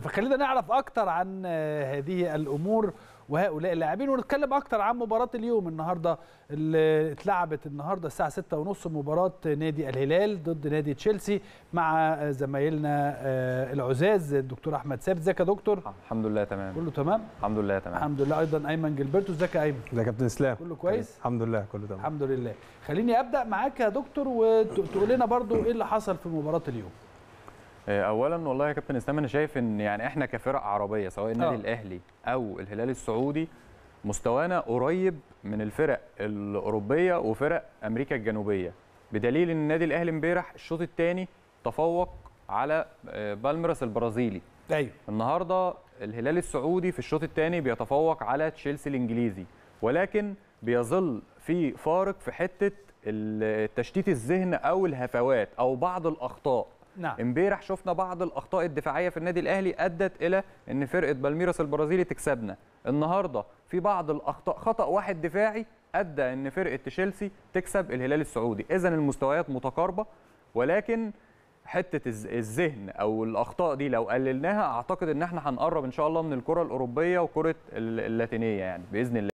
فخلينا نعرف أكتر عن آه، هذه الأمور وهؤلاء اللاعبين ونتكلم أكتر عن مباراة اليوم النهارده اللي اتلعبت النهارده الساعة 6:30 مباراة نادي الهلال ضد نادي تشيلسي مع آه، زمايلنا آه، العزاز الدكتور أحمد ثابت ازيك يا دكتور؟ الحمد لله تمام. كله تمام؟ الحمد لله تمام. الحمد لله. أيضا أيمن جilberto ازيك يا أيمن؟ ده كابتن اسلام كله كويس؟ الحمد لله كله تمام. الحمد لله. خليني أبدأ معاك يا دكتور وتقول لنا برضو إيه اللي حصل في مباراة اليوم. اولا والله يا كابتن إسلام أنا شايف إن يعني إحنا كفرق عربية سواء النادي آه. الأهلي أو الهلال السعودي مستوانا قريب من الفرق الأوروبية وفرق أمريكا الجنوبية. بدليل إن النادي الأهلي امبارح الشوط الثاني تفوق على آه، بالميراس البرازيلي. أيوه. النهارده الهلال السعودي في الشوط الثاني بيتفوق على تشيلسي الإنجليزي ولكن بيظل في فارق في حتة ال- تشتيت الذهن أو الهفوات أو بعض الأخطاء. نعم. امبارح شفنا بعض الأخطاء الدفاعية في النادي الأهلي أدت إلى إن فرقة بالميراس البرازيلي تكسبنا. النهارده في بعض الأخطاء خطأ واحد دفاعي أدى إن فرقة تشيلسي تكسب الهلال السعودي. اذا المستويات متقاربة ولكن حتة الذهن أو الأخطاء دي لو قللناها أعتقد إن إحنا هنقرب إن شاء الله من الكرة الأوروبية وكرة ال- اللاتينية يعني بإذن الله.